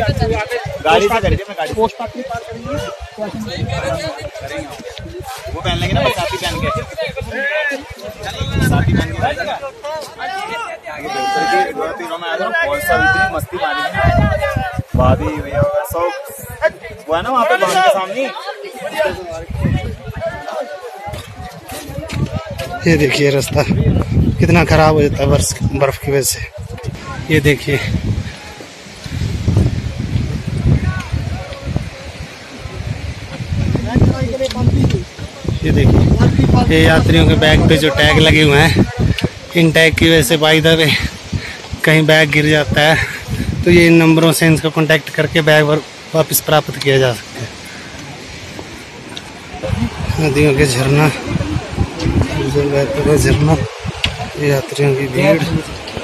गाड़ी से करेंगे मैं गाड़ी पोस्ट पार्टी पार करेंगे। तो ऐसे करेंगे वो पहन लेंगे ना बरसाती पहन के। साथी पहन के आगे बोलते कि दो तीनों में आ जाओ बहुत सारी इतनी मस्ती मारी है। भाभी भैया सब वो है ना वहाँ पे बाँध के सामने? ये देखिए रास्ता कितना खराब हो जाता है बर्फ़ बर्फ़ की वजह से। ये देखिए ये देखिए, ये यात्रियों के बैग पे जो टैग लगे हुए हैं, इन टैग की वजह से बाई द वे कहीं बैग गिर जाता है। तो ये इन नंबरों से इनका कॉन्टैक्ट करके बैग वापस प्राप्त किया जा सकता है। नदियों के झरना झरना यात्रियों की भीड़,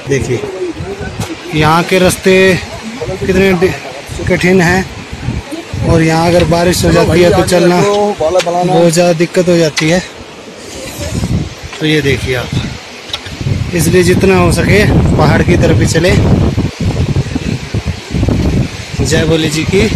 देखिए। यहाँ के रास्ते कितने कठिन हैं और यहाँ अगर बारिश हो जाती है तो चलना बहुत ज़्यादा दिक्कत हो जाती है। तो ये देखिए आप। इसलिए जितना हो सके पहाड़ की तरफ़ ही चले। जय बोली जी की।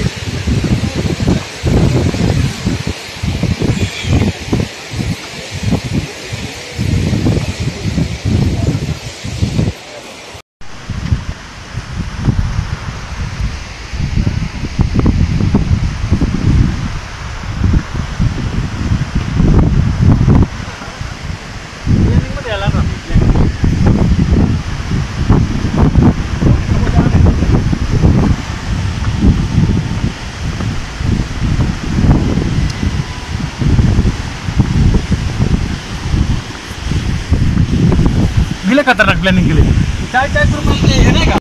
गेले का तर टाकल्याने गेले चाळीस चाळीस रुपये म्हणजे नाही का?